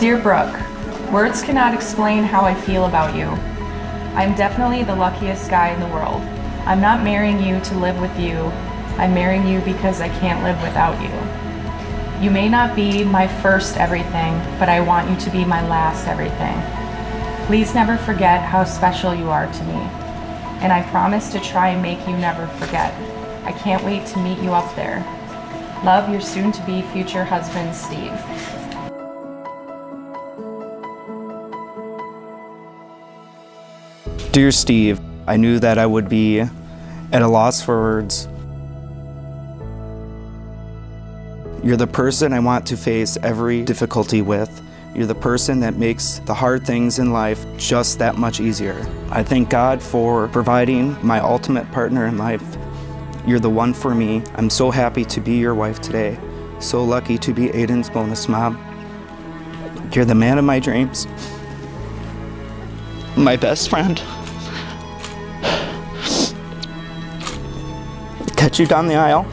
Dear Brooke, words cannot explain how I feel about you. I'm definitely the luckiest guy in the world. I'm not marrying you to live with you. I'm marrying you because I can't live without you. You may not be my first everything, but I want you to be my last everything. Please never forget how special you are to me. And I promise to try and make you never forget. I can't wait to meet you up there. Love your soon to be future husband, Steve. Dear Steve, I knew that I would be at a loss for words. You're the person I want to face every difficulty with. You're the person that makes the hard things in life just that much easier. I thank God for providing my ultimate partner in life. You're the one for me. I'm so happy to be your wife today. So lucky to be Aiden's bonus mom. You're the man of my dreams. My best friend. Catch you down the aisle.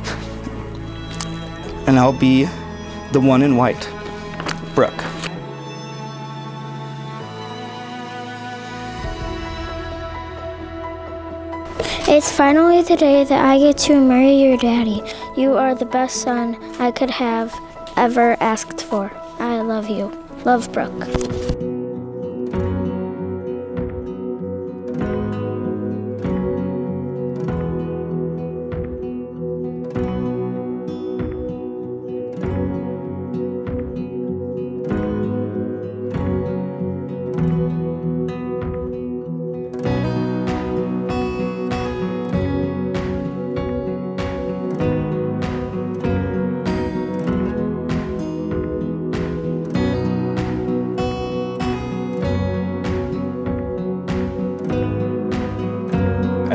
And I'll be the one in white. Brooke. It's finally the day that I get to marry your daddy. You are the best son I could have ever asked for. I love you. Love, Brooke.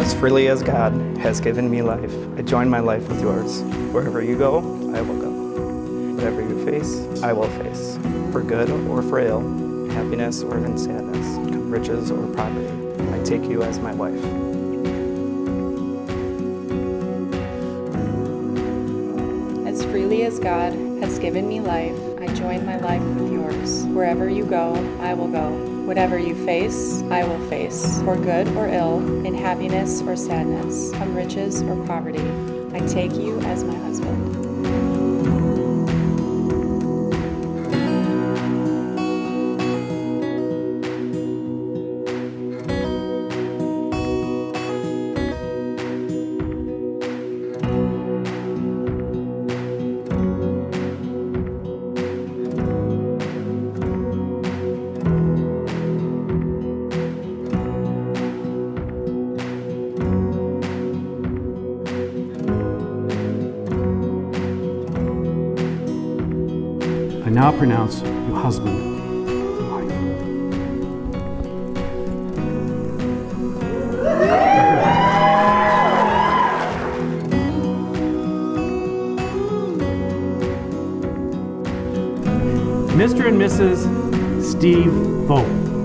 As freely as God has given me life, I join my life with yours. Wherever you go, I will go. Whatever you face, I will face. For good or for ill, happiness or in sadness, riches or poverty, I take you as my wife. As freely as God has given me life, I join my life with yours. Wherever you go, I will go. Whatever you face, I will face. For good or ill, in happiness or sadness, from riches or poverty, I take you as my husband. I now pronounce you husband. Mr. and Mrs. Steve Vogt.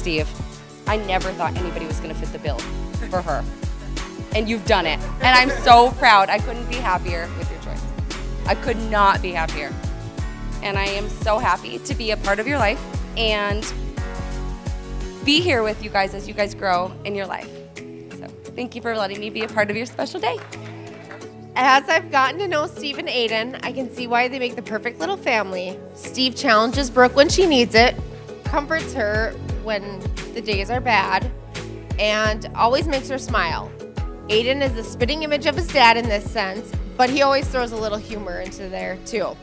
Steve, I never thought anybody was going to fit the bill for her. And you've done it. And I'm so proud. I couldn't be happier with your choice. I could not be happier. And I am so happy to be a part of your life and be here with you guys as you guys grow in your life. So thank you for letting me be a part of your special day. As I've gotten to know Steve and Aiden, I can see why they make the perfect little family. Steve challenges Brooke when she needs it, comforts her when the days are bad, and always makes her smile. Aiden is the spitting image of his dad in this sense, but he always throws a little humor into there too.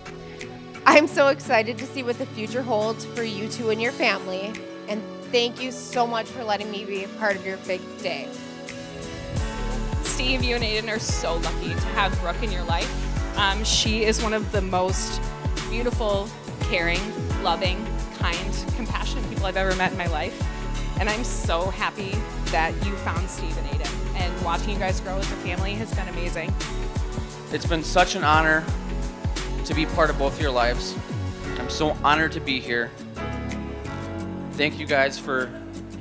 I'm so excited to see what the future holds for you two and your family, and thank you so much for letting me be a part of your big day. Steve, you and Aiden are so lucky to have Brooke in your life. Um, she is one of the most beautiful, caring, loving, kind, compassionate people I've ever met in my life. And I'm so happy that you found Steve and Aiden. And watching you guys grow as a family has been amazing. It's been such an honor to be part of both your lives. I'm so honored to be here. Thank you guys for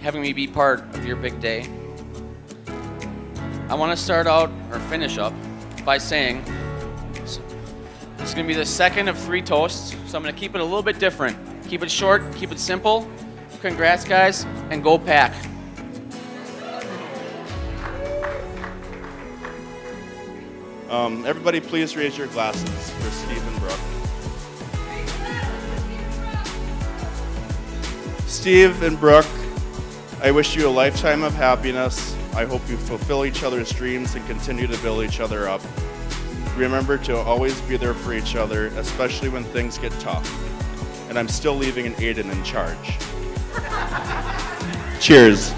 having me be part of your big day. I want to start out or finish up by saying it's going to be the second of three toasts, so I'm going to keep it a little bit different. Keep it short, keep it simple. Congrats, guys, and go pack. Um, everybody, please raise your glasses for Steve and Brooke. Steve and Brooke, I wish you a lifetime of happiness. I hope you fulfill each other's dreams and continue to build each other up. Remember to always be there for each other, especially when things get tough. And I'm still leaving an Aiden in charge. Cheers.